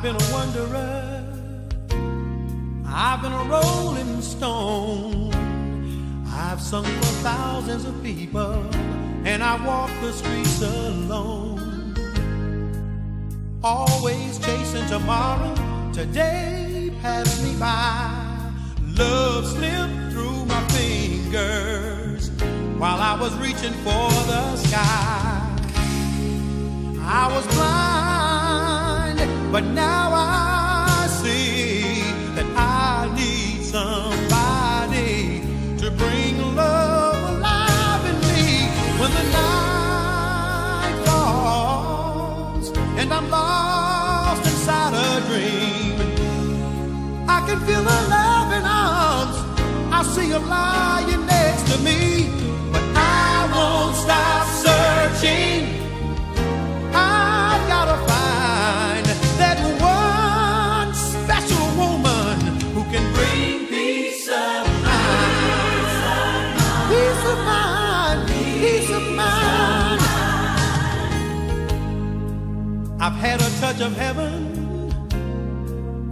I've been a wanderer. I've been a rolling stone. I've sung for thousands of people, and I walk the streets alone. Always chasing tomorrow. Today passed me by. Love slipped through my fingers while I was reaching for the sky. I was blind, but now I see that I need somebody to bring love alive in me when the night falls and I'm lost inside a dream. I can feel the loving arms. I see you lying next to me, but I won't stop searching. Touch of heaven,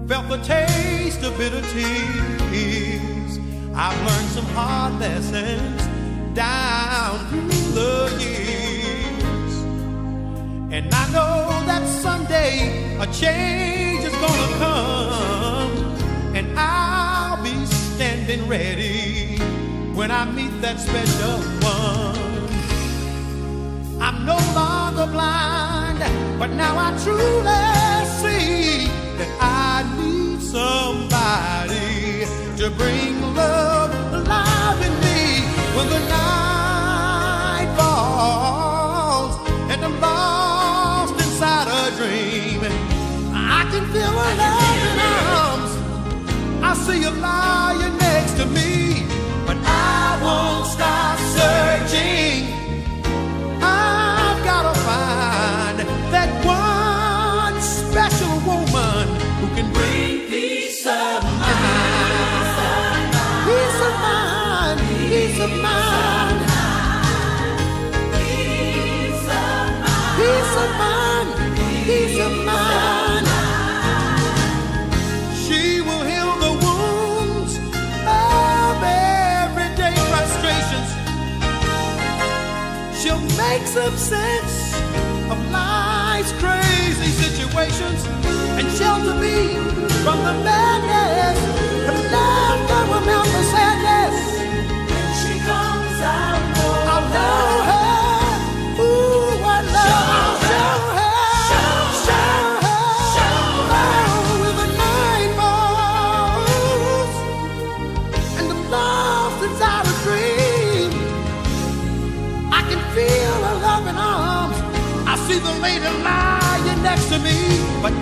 felt the taste of bitter tears. I've learned some hard lessons down through the years. And I know that someday a change is gonna come, and I'll be standing ready when I meet that special one. But now I truly see that I need somebody to bring love alive in me when the night falls and I'm lost inside a dream. I can feel a loving arms. I see you lying Peace of mind, peace of mind. She will heal the wounds of everyday frustrations. She'll make some sense of life's crazy situations and shelter me from the madness can feel her loving arms. I see the lady lying next to me, but